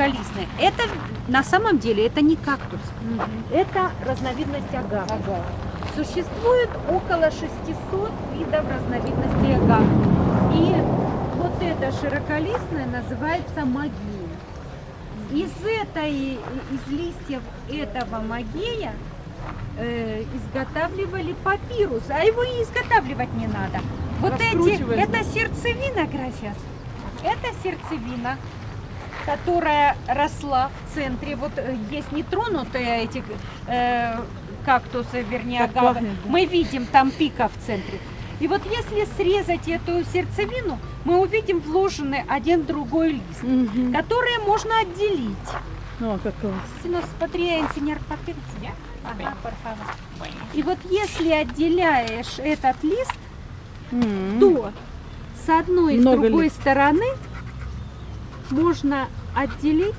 широколистные. Это на самом деле это не кактус. Это разновидность агав. Ага. Существует около 600 видов разновидностей агав. И вот эта широколистная называется магия. Из этой, из листьев этого магея э, изготавливали папирус, а его и изготавливать не надо. Вот эти, это сердцевина, Грасиас. Это сердцевина, которая росла в центре. Вот э, есть нетронутые эти э, кактусы, вернее, Так агавы. пахнет, да. Мы видим там пика в центре. И вот если срезать эту сердцевину, мы увидим вложенный один другой лист, Мгм. которые можно отделить. О, как. Si nos podría enseñar papel? Ага. И вот если отделяешь этот лист, М. то с одной и с другой ли? стороны можно отделить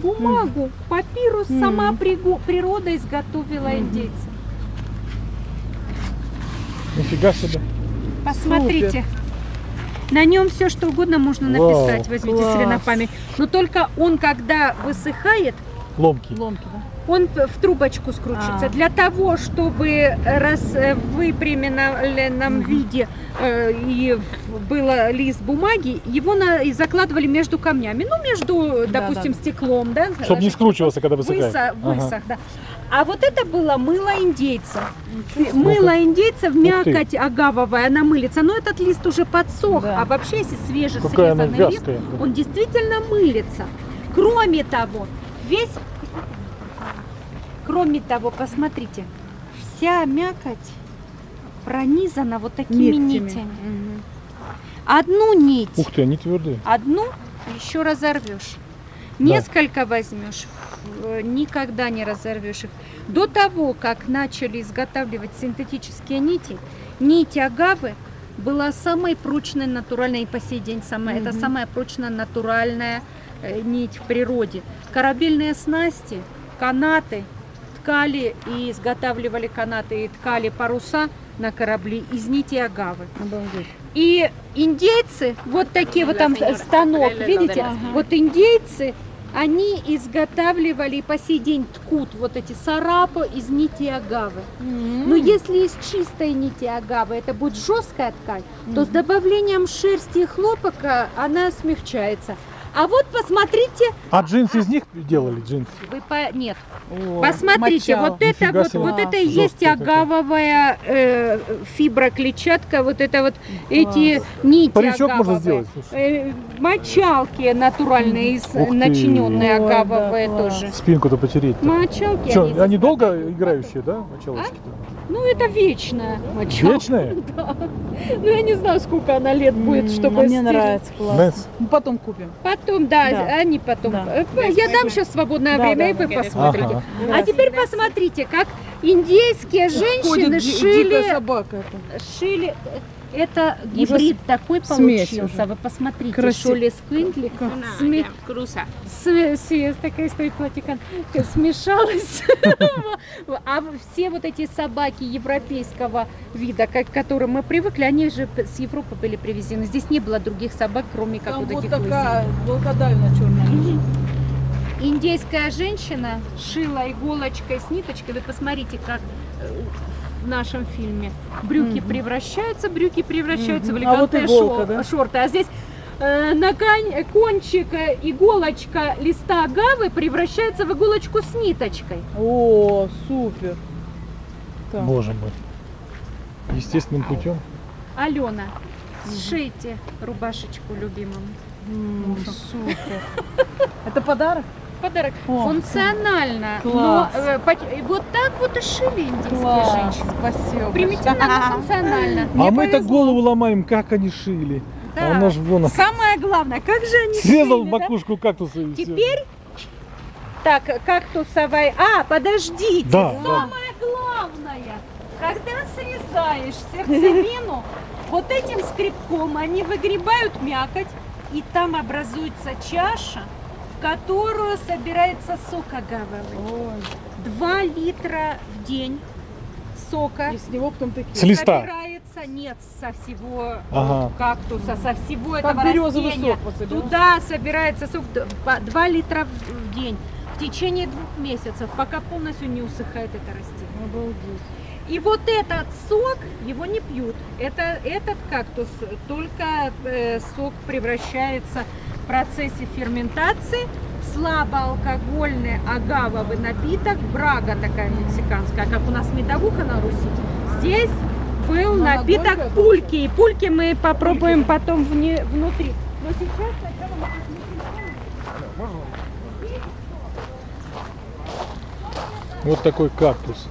бумагу. Папирус сама природа изготовила Мгм. индейцы. Нифига себе. Посмотрите. На нем все что угодно можно Вау, написать, возьмите себе на класс. память. Но только он, когда высыхает, Ломкий. Ломки, да? Он в трубочку скручивается. А. Для того, чтобы раз э, в выпрямленном виде э, и было лист бумаги, его на, и закладывали между камнями. Ну, между, Да, допустим, да. стеклом, да? Чтобы не скручивался, когда высыхает. Высо- Ага. высох, да. А вот это было мыло индейца. Ничего. Мыло индейца мякоть агавовая, она мылится. Но этот лист уже подсох. Да. А вообще, если свежий Какая она срезанный лист, он действительно мылится. Кроме того, весь... Кроме того, посмотрите, вся мякоть пронизана вот такими Нитями. нитями. Одну нить, Ух ты, они твердые. одну еще разорвешь. Несколько возьмешь, э, никогда не разорвешь их. До того, как начали изготавливать синтетические нити, нить агавы была самой прочной натуральной и по сей день самая, это Мгм. самая прочная натуральная э, нить в природе. Корабельные снасти, канаты ткали и изготавливали канаты и ткали паруса на корабли из нити агавы. И индейцы, вот такие вот там станок, видите, Ага. вот индейцы, они изготавливали и по сей день ткут вот эти сарапы из нити агавы. Но если из чистой нити агавы это будет жесткая ткань, то с добавлением шерсти и хлопка она смягчается. А вот посмотрите, А джинсы из них делали, джинсы? вы по... нет, О, Посмотрите, мочал. вот это вот, себе. вот это и есть агавовая э, фибра, клетчатка, вот это вот эти нити Паричок можно агавовые. сделать, слушай. Э, мочалки натуральные, из, начиненные Ой, да, агавовые класс. тоже. Спинку-то потереть. Мочалки. Что, они они долго играющие, да, мочалочки-то? Ну, это вечная мочалка. Вечные? Ну, я не знаю, сколько она лет будет, чтобы а мне нравится, классно. Потом купим. Потом, да, Да. они потом. Да. Э, Я дам сейчас свободное Да, время, да, и вы посмотрите. Ага. А теперь посмотрите, как индейские женщины Ходит ди- шили дикая собака шили. Это гибрид такой смесь получился. уже. Вы посмотрите, Красиво. Шоли Сквинтли. Сме- ya, cruza. с- с- такая стоит платикан, смешалась. А все вот эти собаки европейского вида, к которым мы привыкли, они же с Европы были привезены. Здесь не было других собак, кроме как Там вот этих такая волкодавина черная. Индейская женщина шила иголочкой с ниточкой. Вы посмотрите, как э, в нашем фильме брюки Мгм. превращаются, брюки превращаются в Мгм. А вот элегантные иголка, шо- да? шорты. А здесь э, на кон- кончик э, иголочка листа агавы превращается в иголочку с ниточкой. О, супер. Так. Боже мой. Естественным путем. Алена, сшейте рубашечку любимому. М, Супер. Это подарок? Подарок О, функционально. Но класс. э, поч- вот так вот и шили индийские Класс, женщины. спасибо. Примитивно, но функционально. а Мне мы так повезло. голову ломаем, как они шили. Да. А она ж вон Самое главное, как же они срезал шили, да? макушку кактуса и. Теперь, так, кактусовая... А, подождите, Да, да. самое главное, когда срезаешь сердцевину, вот этим скребком они выгребают мякоть, и там образуется чаша, в которую собирается сок агавовый. 2 литра в день сока и с него потом такие. С листа. собирается нет со всего Ага. кактуса, со всего Как этого березовый растения. сок. Туда собирается сок 2 литра в в день в течение двух месяцев, пока полностью не усыхает это растение. Обалдеть. И вот этот сок, его не пьют. Это, этот кактус только э, сок превращается в процессе ферментации слабоалкогольный агавовый напиток, брага такая мексиканская, как у нас медовуха на Руси. Здесь был напиток пульки. И пульки мы попробуем потом вне- внутри. Но сейчас сначала мы посмотрим. Вот такой кактус.